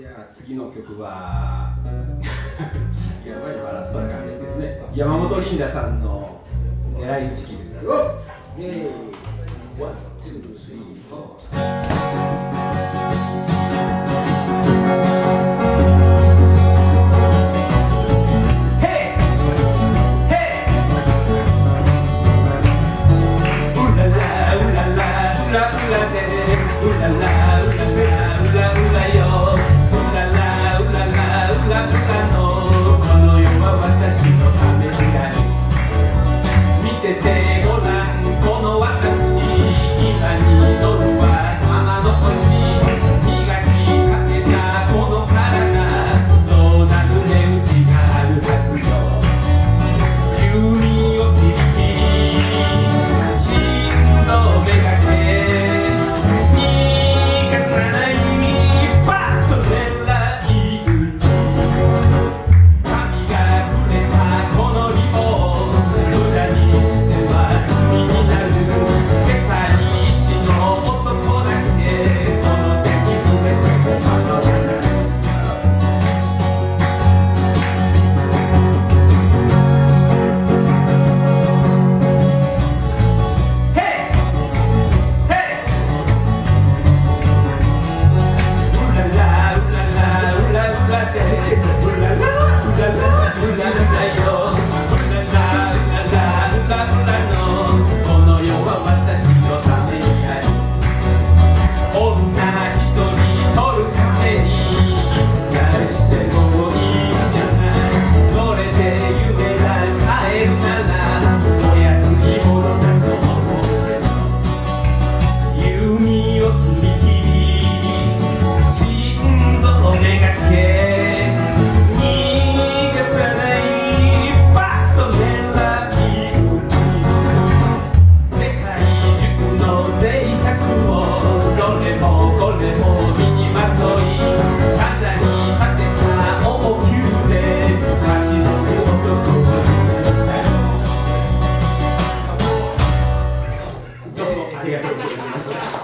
じゃあ次の曲は やばいバラストな感じですけどね。山本リンダさんの狙い撃ち聞いてください。ooh la la, ooh la la, ooh la la. ありがとうございます。